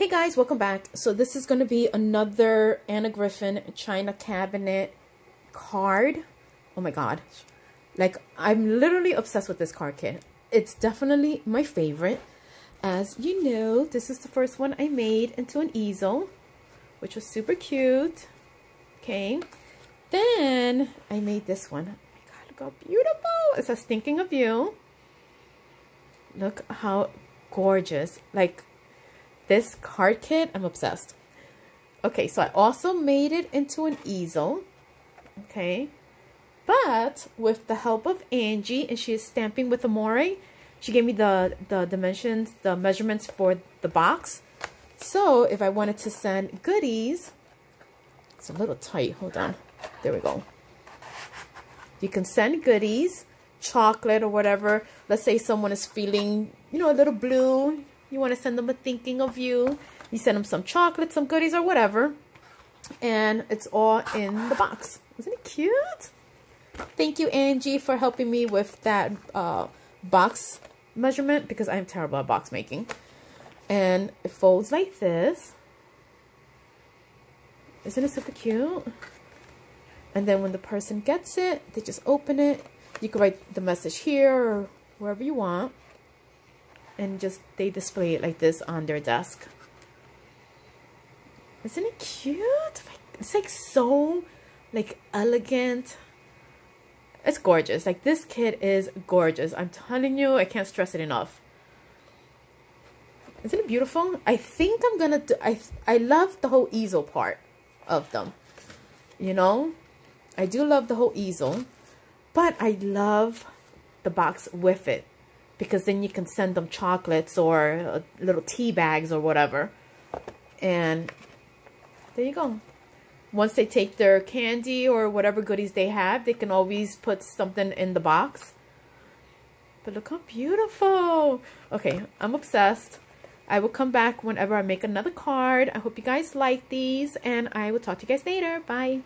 Hey guys, welcome back. So this is going to be another Anna Griffin China Cabinet card. Oh my god. Like, I'm literally obsessed with this card kit. It's definitely my favorite. As you know, this is the first one I made into an easel, which was super cute. Okay. Then I made this one. Oh my god, look how beautiful. It says thinking of you. Look how gorgeous. Like, this card kit, I'm obsessed. Okay, so I also made it into an easel. Okay. But with the help of Angie, and she is stamping with Amore, she gave me the, the dimensions, the measurements for the box. So if I wanted to send goodies, it's a little tight. Hold on. There we go. You can send goodies, chocolate or whatever. Let's say someone is feeling, you know, a little blue. You want to send them a thinking of you. You send them some chocolate, some goodies or whatever. And it's all in the box. Isn't it cute? Thank you, Angie, for helping me with that uh, box measurement because I'm terrible at box making. And it folds like this. Isn't it super cute? And then when the person gets it, they just open it. You can write the message here or wherever you want and just they display it like this on their desk. Isn't it cute? It's like so like elegant. It's gorgeous. Like this kit is gorgeous. I'm telling you, I can't stress it enough. Isn't it beautiful? I think I'm gonna do, I, I love the whole easel part of them. You know? I do love the whole easel. But I love the box with it because then you can send them chocolates or uh, little tea bags or whatever. And there you go. Once they take their candy or whatever goodies they have, they can always put something in the box. But look how beautiful. Okay, I'm obsessed. I will come back whenever I make another card. I hope you guys like these, and I will talk to you guys later. Bye.